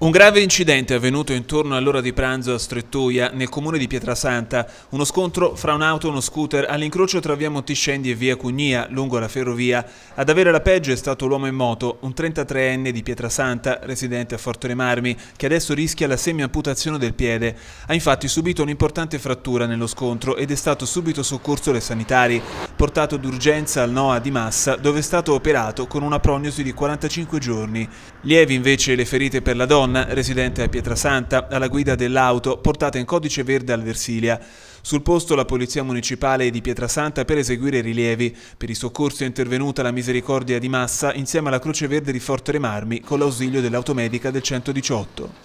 Un grave incidente è avvenuto intorno all'ora di pranzo a Strettoia, nel comune di Pietrasanta. Uno scontro fra un'auto e uno scooter all'incrocio tra via Montiscendi e via Cugnia, lungo la ferrovia. Ad avere la peggio è stato l'uomo in moto, un 33enne di Pietrasanta, residente a Forte Marmi, che adesso rischia la semi-amputazione del piede. Ha infatti subito un'importante frattura nello scontro ed è stato subito soccorso dai sanitari, portato d'urgenza al NOA di Massa, dove è stato operato con una prognosi di 45 giorni. Lievi invece le ferite per la donna residente a Pietrasanta, alla guida dell'auto, portata in codice verde al Versilia. Sul posto la Polizia Municipale di Pietrasanta per eseguire i rilievi. Per i soccorsi è intervenuta la Misericordia di Massa insieme alla Croce Verde di Forte Marmi con l'ausilio dell'automedica del 118.